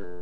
Bye.